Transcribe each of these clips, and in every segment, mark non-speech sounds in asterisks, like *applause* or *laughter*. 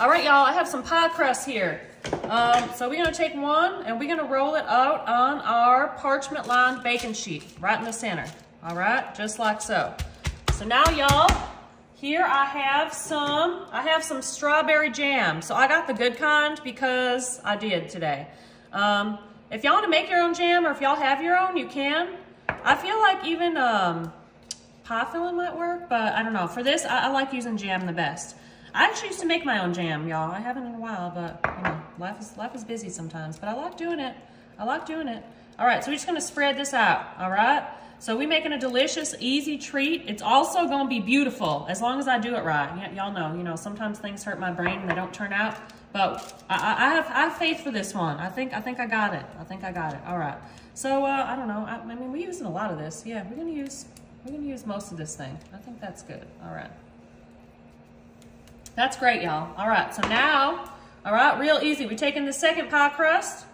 All right, y'all, I have some pie crust here. Um, so we're gonna take one and we're gonna roll it out on our parchment lined baking sheet, right in the center. All right, just like so. So now y'all, here I have some, I have some strawberry jam. So I got the good kind because I did today. Um, if y'all wanna make your own jam or if y'all have your own, you can. I feel like even um, pie filling might work, but I don't know. For this, I, I like using jam the best. I used to make my own jam, y'all. I haven't in a while, but you know, life is life is busy sometimes. But I like doing it. I like doing it. All right, so we're just gonna spread this out. All right. So we making a delicious, easy treat. It's also gonna be beautiful as long as I do it right. Y'all know, you know, sometimes things hurt my brain and they don't turn out. But I, I, have, I have faith for this one. I think I think I got it. I think I got it. All right. So uh, I don't know. I, I mean, we're using a lot of this. Yeah, we're gonna use we're gonna use most of this thing. I think that's good. All right. That's great, y'all. All right. So now, all right, real easy. We're taking the second pie crust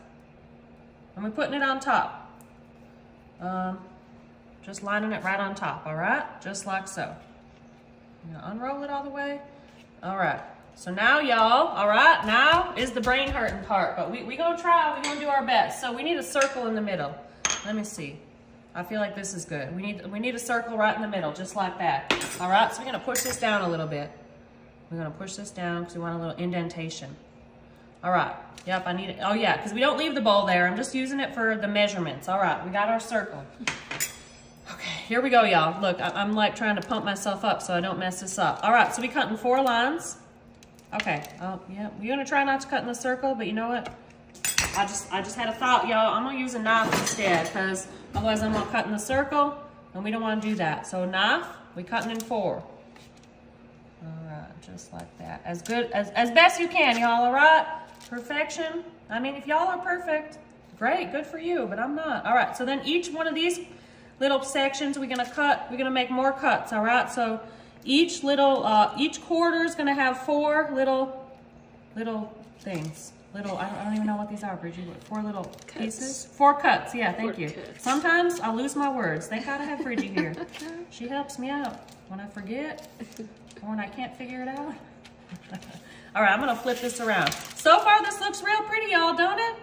and we're putting it on top. Um, just lining it right on top, all right? Just like so. I'm gonna unroll it all the way. All right. So now, y'all, all right, now is the brain hurting part, but we, we gonna try, we gonna do our best. So we need a circle in the middle. Let me see. I feel like this is good. We need, we need a circle right in the middle, just like that. All right, so we're gonna push this down a little bit. We're gonna push this down because we want a little indentation. All right, yep, I need it. Oh yeah, because we don't leave the bowl there. I'm just using it for the measurements. All right, we got our circle. Okay, here we go, y'all. Look, I'm like trying to pump myself up so I don't mess this up. All right, so we cut in four lines. Okay, oh, yeah, we're gonna try not to cut in the circle, but you know what? I just I just had a thought, y'all. I'm gonna use a knife instead, because otherwise I'm gonna cut in the circle, and we don't wanna do that. So knife, we cutting in four. Right, just like that. As good, as, as best you can, y'all, all right? Perfection. I mean, if y'all are perfect, great, good for you, but I'm not. All right, so then each one of these little sections we're gonna cut, we're gonna make more cuts, all right? So each little, uh, each quarter is gonna have four little, little things. Little, I don't, I don't even know what these are, Bridget. Four little cuts. pieces? Four cuts, yeah, thank four you. Cuts. Sometimes I lose my words. Thank God I have Bridget here. *laughs* she helps me out when I forget or when I can't figure it out. *laughs* All right, I'm gonna flip this around. So far, this looks real pretty, y'all, don't it?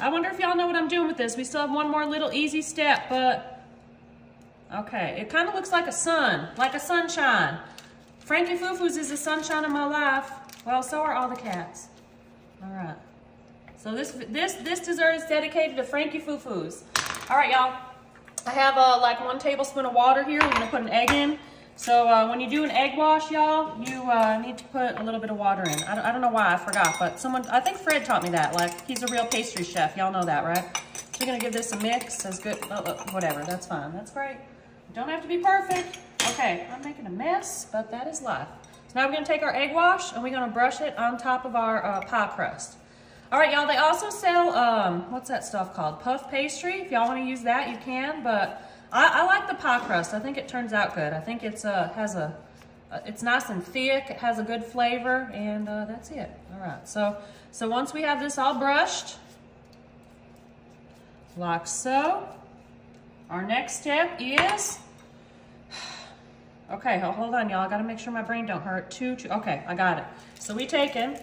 I wonder if y'all know what I'm doing with this. We still have one more little easy step, but Okay, it kind of looks like a sun, like a sunshine. Frankie Foo-Foos is the sunshine of my life. Well, so are all the cats. All right. So this this this dessert is dedicated to Frankie Foo-Foos. All right, y'all. I have uh, like one tablespoon of water here. We're gonna put an egg in. So uh, when you do an egg wash, y'all, you uh, need to put a little bit of water in. I don't, I don't know why, I forgot, but someone, I think Fred taught me that. Like, he's a real pastry chef. Y'all know that, right? So we're gonna give this a mix. as good. Oh, whatever, that's fine. That's great. Don't have to be perfect. Okay, I'm making a mess, but that is life. So now we're gonna take our egg wash and we're gonna brush it on top of our uh, pie crust. All right, y'all, they also sell, um, what's that stuff called? Puff pastry. If y'all wanna use that, you can, but I, I, like the pie crust. I think it turns out good. I think it's uh, has a, uh, it's nice and thick. It has a good flavor, and uh, that's it. All right, so, so once we have this all brushed, like so, our next step is, okay, hold on y'all. I gotta make sure my brain don't hurt. Two, two, okay, I got it. So we taking,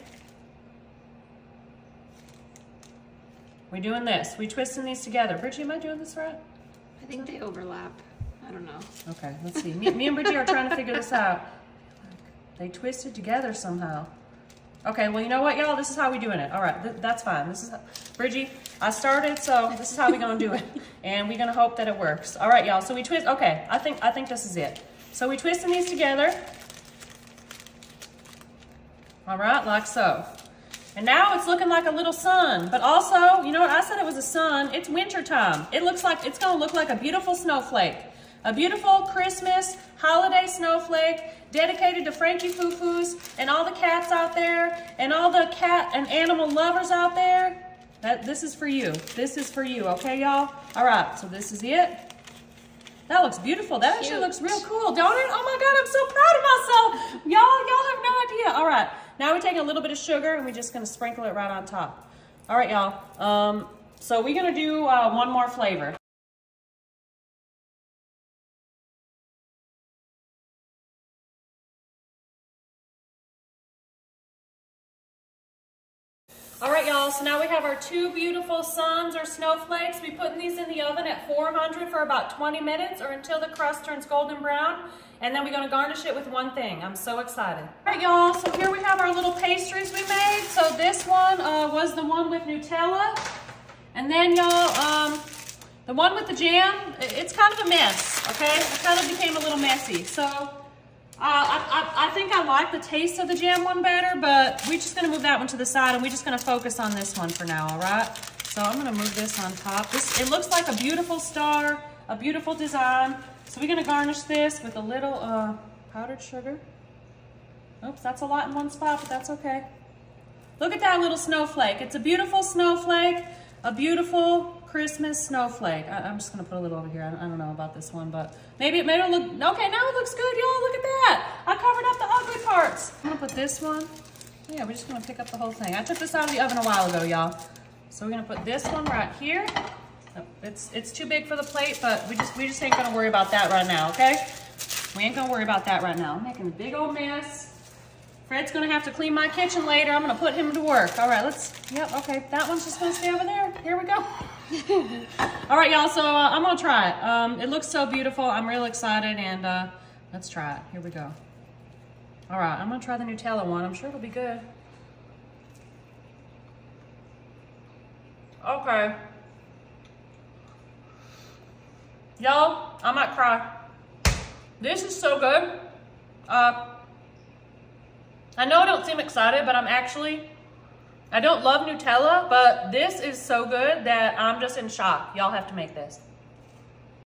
we doing this. We twisting these together. Bridgie, am I doing this right? I think they overlap. I don't know. Okay, let's see. Me, me and Bridgie are trying to figure this out. They twisted together somehow. Okay, well, you know what, y'all? This is how we doing it. All right, th that's fine. This is, how, Bridgie, I started, so this is how we gonna do it. And we're gonna hope that it works. All right, y'all, so we twist, okay, I think, I think this is it. So we twisting these together. All right, like so. And now it's looking like a little sun, but also, you know what, I said it was a sun, it's winter time. It looks like, it's gonna look like a beautiful snowflake. A beautiful Christmas holiday snowflake dedicated to Frankie Foo-Foos and all the cats out there and all the cat and animal lovers out there. That This is for you. This is for you, okay, y'all? All right, so this is it. That looks beautiful. That actually looks real cool, don't it? Oh my God, I'm so proud of myself. Y'all, y'all have no idea. All right, now we're taking a little bit of sugar and we're just gonna sprinkle it right on top. All right, y'all. Um, so we're gonna do uh, one more flavor. All right, y'all, so now we have our two beautiful suns or snowflakes. We're putting these in the oven at 400 for about 20 minutes or until the crust turns golden brown. And then we're gonna garnish it with one thing. I'm so excited. All right, y'all, so here we have our little pastries we made. So this one uh, was the one with Nutella. And then y'all, um, the one with the jam, it's kind of a mess, okay? It kind of became a little messy. So uh, I, I, I, think I like the taste of the jam one better, but we're just gonna move that one to the side and we're just gonna focus on this one for now, all right? So I'm gonna move this on top. This It looks like a beautiful star, a beautiful design. So we're gonna garnish this with a little uh, powdered sugar. Oops, that's a lot in one spot, but that's okay. Look at that little snowflake. It's a beautiful snowflake, a beautiful Christmas snowflake. I, am just gonna put a little over here. I don't, I don't, know about this one, but maybe it made it look, okay, now it looks good, y'all. Look at that. I covered up the ugly parts. I'm gonna put this one. Yeah, we're just gonna pick up the whole thing. I took this out of the oven a while ago, y'all. So we're gonna put this one right here. It's it's too big for the plate, but we just we just ain't gonna worry about that right now, okay? We ain't gonna worry about that right now. I'm making a big old mess. Fred's gonna have to clean my kitchen later. I'm gonna put him to work. All right, let's, yep, okay. That one's just gonna stay over there. Here we go. *laughs* All right, y'all, so uh, I'm gonna try it. Um, it looks so beautiful. I'm real excited and uh, let's try it. Here we go. All right, I'm gonna try the Nutella one. I'm sure it'll be good. Okay. Y'all, I might cry. This is so good. Uh, I know I don't seem excited, but I'm actually I don't love Nutella, but this is so good that I'm just in shock. Y'all have to make this.